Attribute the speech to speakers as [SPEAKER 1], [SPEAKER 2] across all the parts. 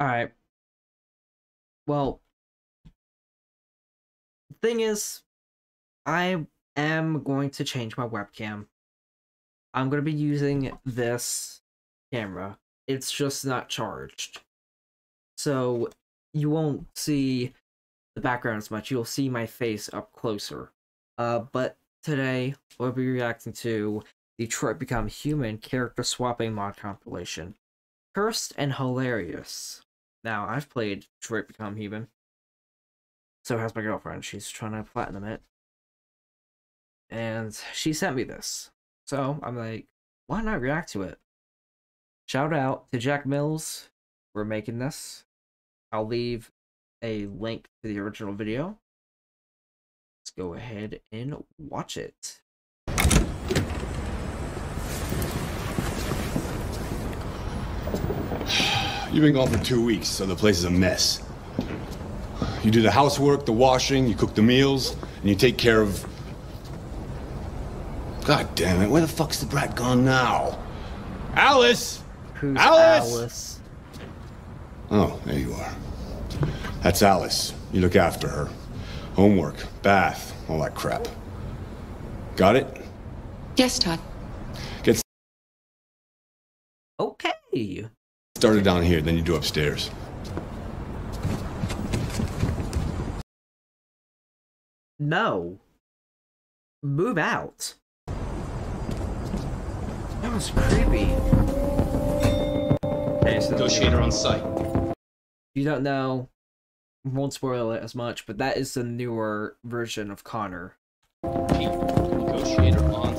[SPEAKER 1] Alright. Well, the thing is, I am going to change my webcam. I'm going to be using this camera. It's just not charged. So you won't see the background as much. You'll see my face up closer. Uh, but today we'll be reacting to the Detroit Become Human character swapping mod compilation. Cursed and hilarious. Now, I've played Detroit Become Human. So has my girlfriend. She's trying to platinum it. And she sent me this. So I'm like, why not react to it? Shout out to Jack Mills for making this. I'll leave a link to the original video. Let's go ahead and watch it.
[SPEAKER 2] You've been gone for two weeks, so the place is a mess. You do the housework, the washing, you cook the meals, and you take care of. God damn it, where the fuck's the brat gone now? Alice!
[SPEAKER 1] Who's
[SPEAKER 2] Alice?
[SPEAKER 1] Alice?
[SPEAKER 2] Oh, there you are. That's Alice. You look after her. Homework, bath, all that crap. Got it?
[SPEAKER 3] Yes, Todd.
[SPEAKER 2] Get
[SPEAKER 1] Okay.
[SPEAKER 2] Started down here, then you do upstairs.
[SPEAKER 1] No. Move out. That was creepy. Okay, so
[SPEAKER 4] Negotiator on site.
[SPEAKER 1] you don't know, won't spoil it as much, but that is the newer version of Connor.
[SPEAKER 4] Negotiator on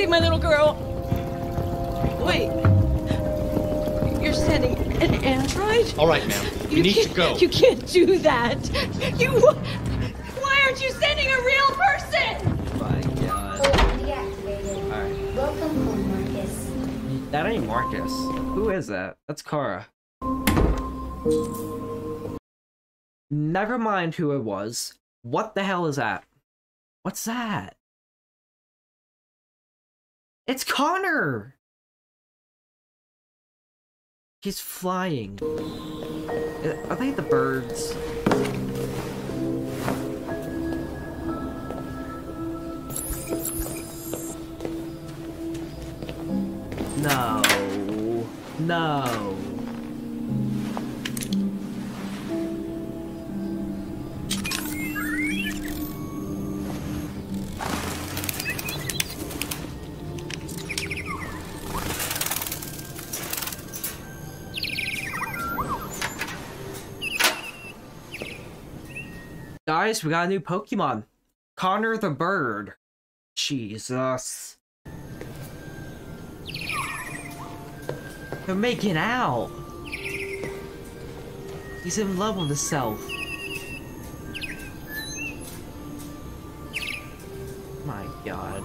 [SPEAKER 3] please, save my little girl. Wait. You're sending an android?
[SPEAKER 4] All right, ma'am. You, need to go.
[SPEAKER 3] You can't do that. You. Why aren't you sending a real person?
[SPEAKER 1] My god.
[SPEAKER 5] Deactivated.
[SPEAKER 1] Alright.
[SPEAKER 5] Welcome home, Marcus.
[SPEAKER 1] That ain't Marcus. Who is that? That's Kara. Never mind who it was. What the hell is that? What's that? It's Connor! He's flying. Uh, Are they the birds? No. No. Guys, we got a new Pokemon. Connor the Bird. Jesus. They're making out. He's in love with himself. My god.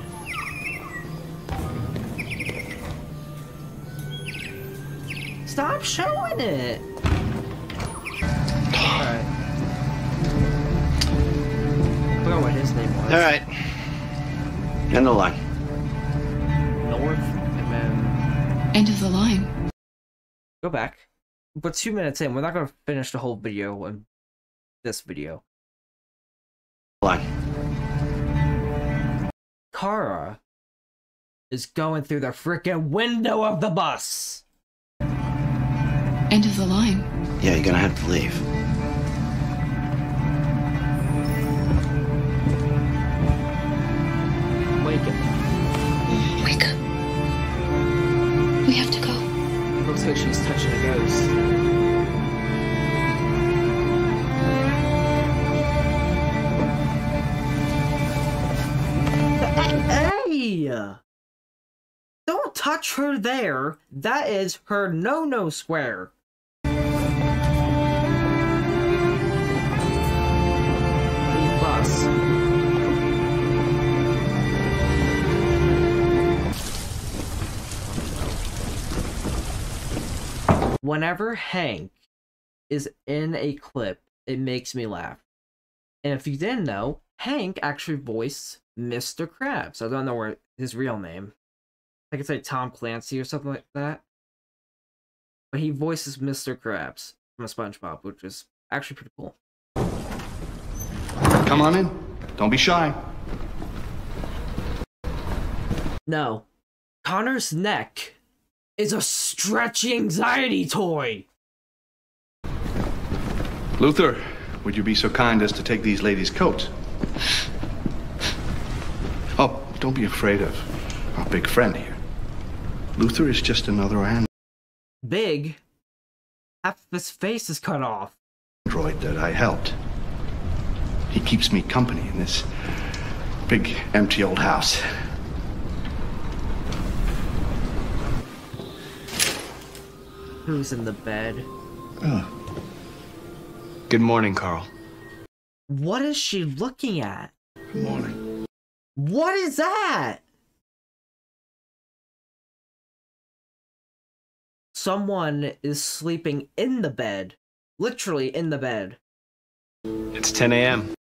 [SPEAKER 1] Stop showing it! Alright. Forgot what his name was.
[SPEAKER 6] All right. End of the line.
[SPEAKER 1] North, and then
[SPEAKER 3] End of the line.
[SPEAKER 1] go back. We're two minutes in. We're not gonna finish the whole video in this video.
[SPEAKER 6] Line.
[SPEAKER 1] Kara is going through the freaking window of the bus.
[SPEAKER 3] End of the line.
[SPEAKER 6] Yeah, you're gonna have to leave.
[SPEAKER 1] Hey! Don't touch her there. That is her no-no square. Whenever Hank is in a clip, it makes me laugh. And if you didn't know, Hank actually voiced Mr. Krabs. I don't know where his real name. I could say Tom Clancy or something like that. But he voices Mr. Krabs from SpongeBob, which is actually pretty cool.
[SPEAKER 7] Come on in. Don't be shy.
[SPEAKER 1] No. Connor's neck is a stretchy anxiety toy.
[SPEAKER 7] Luther, would you be so kind as to take these ladies' coats? Don't be afraid of our big friend here. Luther is just another and
[SPEAKER 1] Big. Half of his face is cut off.
[SPEAKER 7] android that I helped. He keeps me company in this big, empty old house.
[SPEAKER 1] Who's in the bed? Oh.
[SPEAKER 8] Good morning, Carl.
[SPEAKER 1] What is she looking at?
[SPEAKER 7] Good morning.
[SPEAKER 1] What is that? Someone is sleeping in the bed. Literally in the bed.
[SPEAKER 8] It's 10 a.m.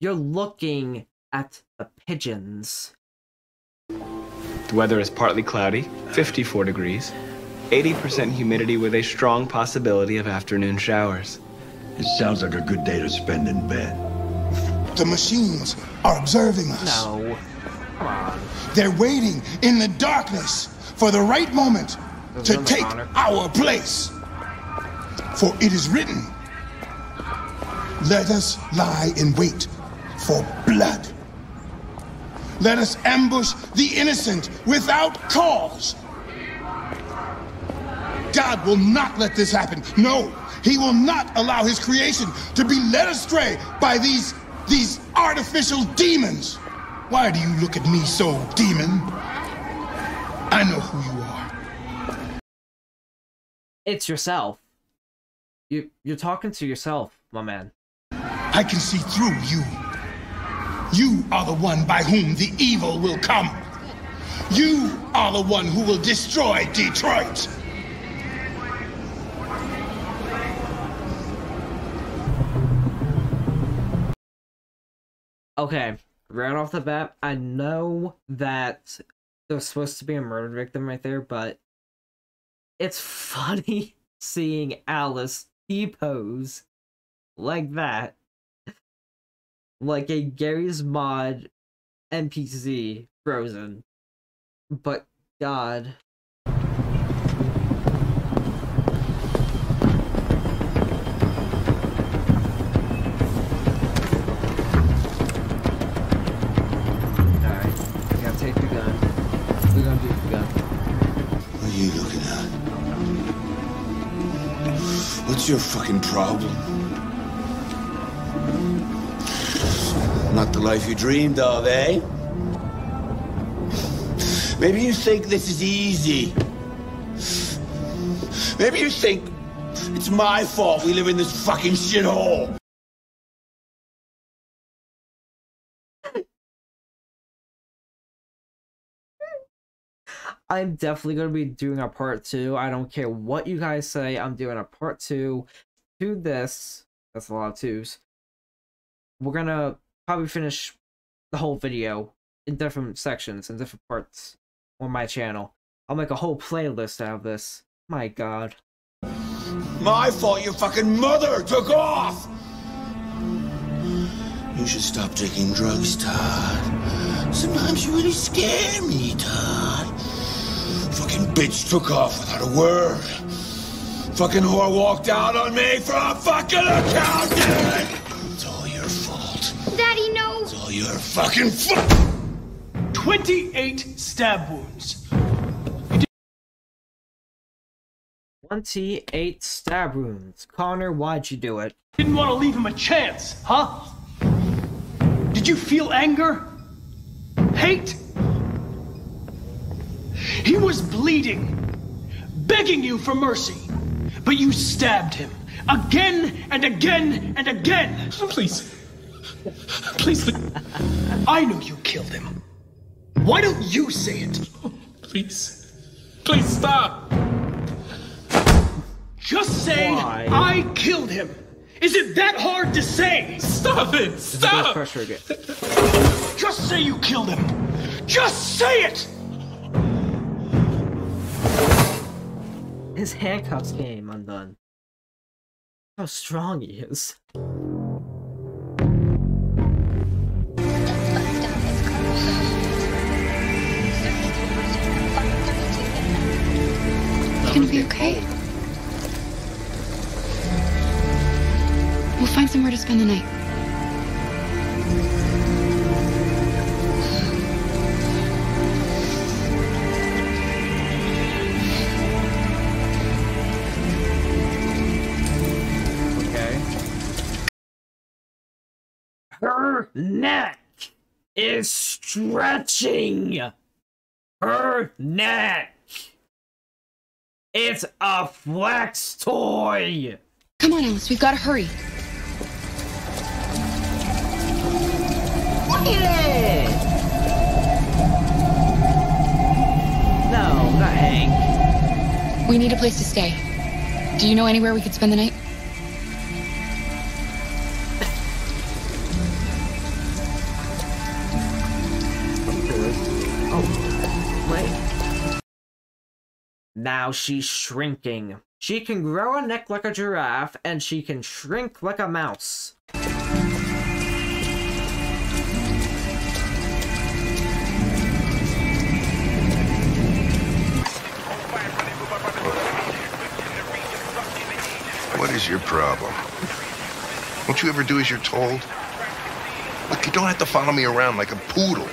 [SPEAKER 1] You're looking at the pigeons.
[SPEAKER 8] The weather is partly cloudy, 54 degrees, 80% humidity with a strong possibility of afternoon showers.
[SPEAKER 9] It sounds like a good day to spend in bed.
[SPEAKER 10] The machines are observing us.
[SPEAKER 1] No. Come on.
[SPEAKER 10] They're waiting in the darkness for the right moment to take
[SPEAKER 1] Connor.
[SPEAKER 10] our place. For it is written, let us lie in wait for blood. Let us ambush the innocent without cause. God will not let this happen. No, he will not allow his creation to be led astray by these these artificial demons. Why do you look at me so, demon? I know who you are.
[SPEAKER 1] It's yourself. You you're talking to yourself, my man.
[SPEAKER 10] I can see through you. You are the one by whom the evil will come. You are the one who will destroy Detroit.
[SPEAKER 1] Okay, right off the bat, I know that there's supposed to be a murder victim right there, but it's funny seeing Alice depose like that. Like a Garry's Mod NPC frozen. But God.
[SPEAKER 2] Your fucking problem? Not the life you dreamed of, eh? Maybe you think this is easy. Maybe you think it's my fault we live in this fucking shithole.
[SPEAKER 1] I'm definitely going to be doing a part two. I don't care what you guys say. I'm doing a part two to this. That's a lot of twos. We're going to probably finish the whole video in different sections and different parts on my channel. I'll make a whole playlist out of this. My god.
[SPEAKER 2] My fault your fucking mother took off! You should stop taking drugs, Todd. Sometimes you really scare me, Todd. Fucking bitch took off without a word. Fucking whore walked out on me for a fucking accountant! It's all your fault.
[SPEAKER 5] Daddy, no!
[SPEAKER 2] It's all your fucking fault!
[SPEAKER 11] 28 stab wounds.
[SPEAKER 1] 28 stab wounds. Connor, why'd you do it?
[SPEAKER 11] Didn't want to leave him a chance, huh? Did you feel anger? Hate? He was bleeding, begging you for mercy, but you stabbed him again and again and again.
[SPEAKER 12] Please. Please.
[SPEAKER 11] I know you killed him. Why don't you say it?
[SPEAKER 12] Please. Please stop.
[SPEAKER 11] Just say
[SPEAKER 1] Why?
[SPEAKER 11] I killed him, Is it that hard to say?
[SPEAKER 12] Stop it!
[SPEAKER 1] It's a bit
[SPEAKER 12] Stop!
[SPEAKER 1] pressure again.
[SPEAKER 11] Just say you killed him. Just say it.
[SPEAKER 1] His handcuffs came undone. How strong he is.
[SPEAKER 13] It's gonna be okay. We'll find somewhere to spend the night.
[SPEAKER 1] Neck is stretching. Her neck. It's a flex toy.
[SPEAKER 13] Come on, Alice, we've got to hurry.
[SPEAKER 1] Look at it. No, not Hank.
[SPEAKER 13] We need a place to stay. Do you know anywhere we could spend the night?
[SPEAKER 1] Now she's shrinking. She can grow a neck like a giraffe, and she can shrink like a mouse.
[SPEAKER 14] What is your problem? Don't you ever do as you're told? Look, you don't have to follow me around like a poodle.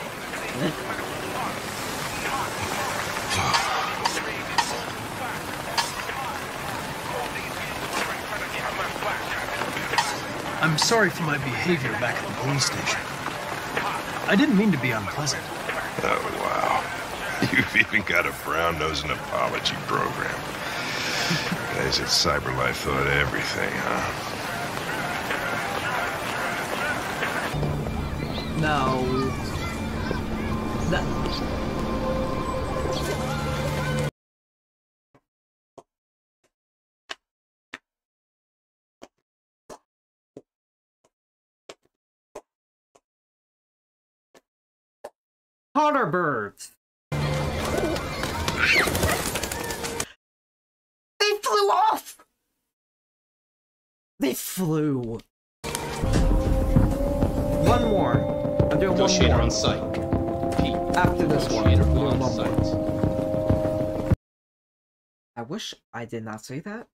[SPEAKER 11] I'm sorry for my behavior back at the police station. I didn't mean to be unpleasant.
[SPEAKER 14] Oh, wow. You've even got a brown nosing apology program. Guys at CyberLife thought everything, huh?
[SPEAKER 1] No. No. Hotter birds. They flew off. They flew. One more. I'm doing one more.
[SPEAKER 4] on site. Pete.
[SPEAKER 1] After this one,
[SPEAKER 4] on
[SPEAKER 1] one
[SPEAKER 4] site.
[SPEAKER 1] I wish I did not say that.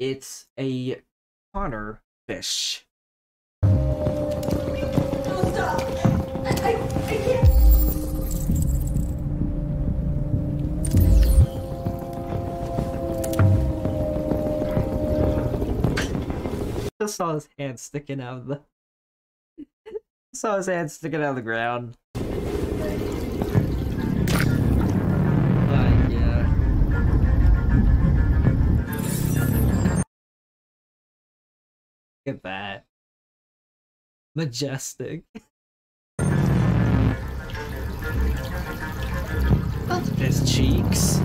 [SPEAKER 1] It's a Connor fish. Just saw his hand sticking out of the. saw his hand sticking out of the ground. Look at that. Majestic. His cheeks.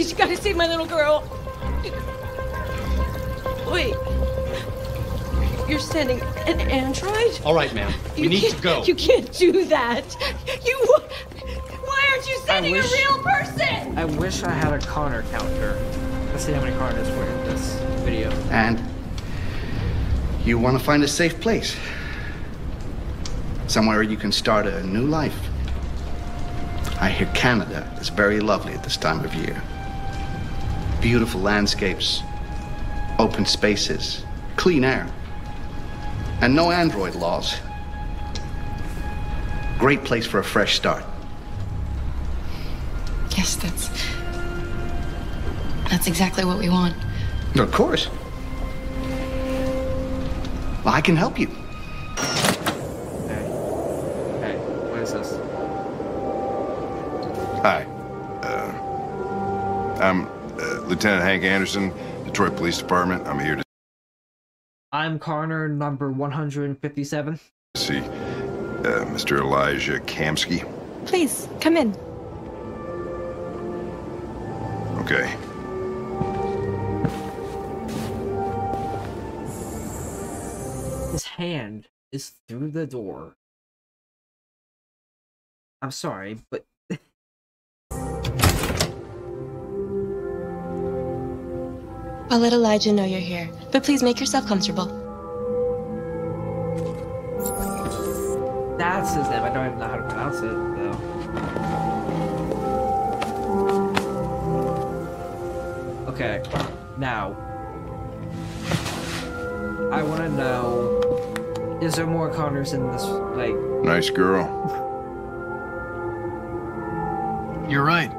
[SPEAKER 3] Please, please, you gotta save my little girl. Wait. You're sending an android?
[SPEAKER 4] All right, ma'am. We
[SPEAKER 3] You
[SPEAKER 4] need
[SPEAKER 3] can't-
[SPEAKER 4] to go.
[SPEAKER 3] You can't do that. You. Why aren't you sending
[SPEAKER 1] wish-
[SPEAKER 3] a real person?
[SPEAKER 1] I wish I had a Connor counter. Let's see how many Connors were in this video.
[SPEAKER 7] And you want to find a safe place. Somewhere you can start a new life. I hear Canada is very lovely at this time of year. Beautiful landscapes, open spaces, clean air, and no android laws. Great place for a fresh start.
[SPEAKER 13] Yes, that's. That's exactly what we want.
[SPEAKER 7] Of course. Well, I can help you.
[SPEAKER 14] Lieutenant Hank Anderson, Detroit Police Department. I'm here to
[SPEAKER 1] I'm Connor number 157.
[SPEAKER 14] see uh, Mr. Elijah Kamski.
[SPEAKER 15] Please, come in.
[SPEAKER 14] Okay.
[SPEAKER 1] His hand is through the door. I'm sorry, but
[SPEAKER 15] I'll let Elijah know you're here, but please make yourself comfortable.
[SPEAKER 1] that's his name. I don't even know how to pronounce it though. Okay, now I want to know: Is there more Connors in this? Like,
[SPEAKER 14] Nice girl.
[SPEAKER 11] You're right.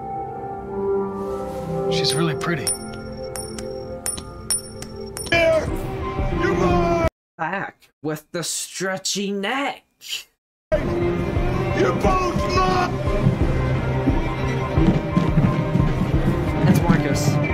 [SPEAKER 11] She's really pretty.
[SPEAKER 1] With the stretchy neck.
[SPEAKER 16] You're both not!
[SPEAKER 1] That's Marcus.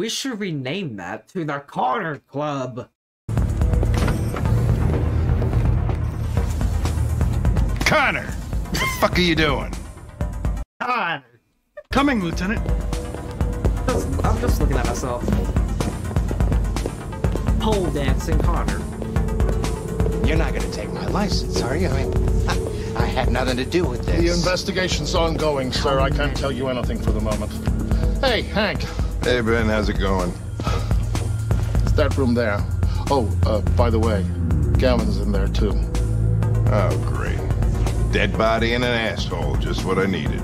[SPEAKER 1] We should rename that to the Connor Club.
[SPEAKER 14] Connor! What the fuck are you doing?
[SPEAKER 1] Connor!
[SPEAKER 11] Coming, Lieutenant.
[SPEAKER 1] I'm just looking at myself. Pole dancing Connor.
[SPEAKER 17] You're not gonna take my license, are you? I mean, I, I had nothing to do with this.
[SPEAKER 18] The investigation's ongoing, sir. I can't oh, tell you anything for the moment. Hey, Hank.
[SPEAKER 14] Hey, Ben, how's it going?
[SPEAKER 18] It's that room there. Oh, uh, by the way, Gavin's in there too.
[SPEAKER 14] Oh, great. Dead body and an asshole, just what I needed.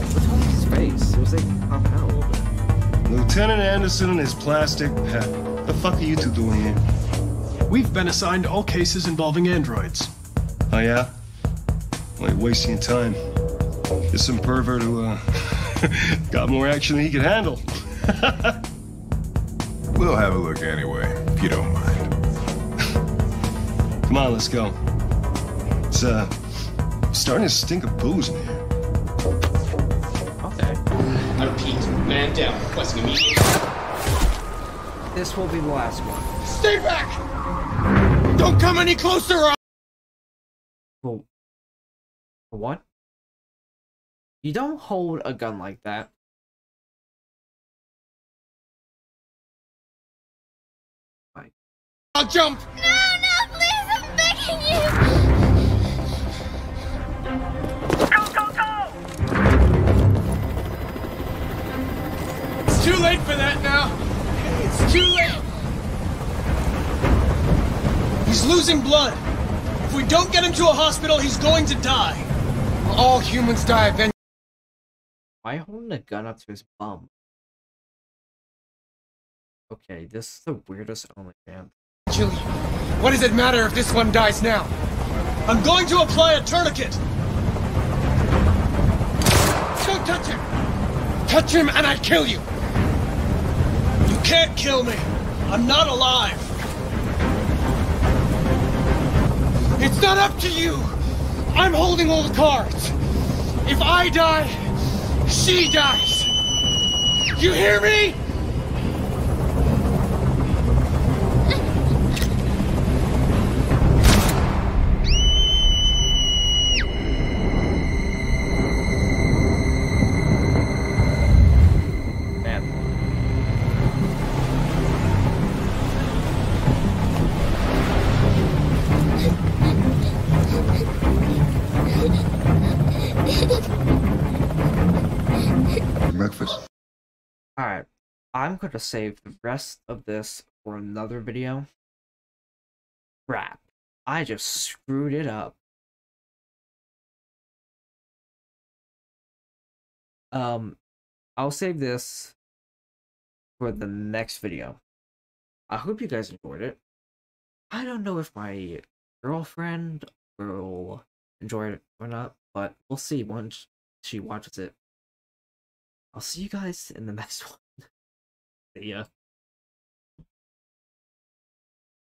[SPEAKER 1] What's on his face? It was like pop out a.
[SPEAKER 19] Lieutenant Anderson and his plastic pet. The fuck are you two doing here?
[SPEAKER 11] We've been assigned all cases involving androids.
[SPEAKER 19] Oh yeah? Well, you're wasting your time. There's some pervert who uh, got more action than he could handle.
[SPEAKER 14] We'll have a look anyway, if you don't mind.
[SPEAKER 19] Come on, let's go. It's uh starting to stink of booze in here.
[SPEAKER 1] Okay.
[SPEAKER 4] I repeat, man down, requesting immediate.
[SPEAKER 1] This will be the last one.
[SPEAKER 16] Stay back! Don't come any closer
[SPEAKER 1] what? You don't hold a gun like that.
[SPEAKER 16] I'll jump!
[SPEAKER 20] No, no, please, I'm begging you! Go, go, go!
[SPEAKER 16] It's too late for that now! It's too late!
[SPEAKER 11] He's losing blood. If we don't get him to a hospital, he's going to die.
[SPEAKER 16] All humans die eventually.
[SPEAKER 1] Why holding a gun up to his bum? Okay, this is the weirdest OnlyFans.
[SPEAKER 16] What does it matter if this one dies now?
[SPEAKER 11] I'm going to apply a tourniquet.
[SPEAKER 16] Don't touch him! Touch him and I kill you!
[SPEAKER 11] You can't kill me. I'm not alive.
[SPEAKER 16] It's not up to you! I'm holding all the cards! If I die, she dies! You hear me?
[SPEAKER 1] I'm going to save the rest of this for another video. Crap. I just screwed it up. Um, I'll save this for the next video. I hope you guys enjoyed it. I don't know if my girlfriend will enjoy it or not, but we'll see once she watches it. I'll see you guys in the next one. See ya.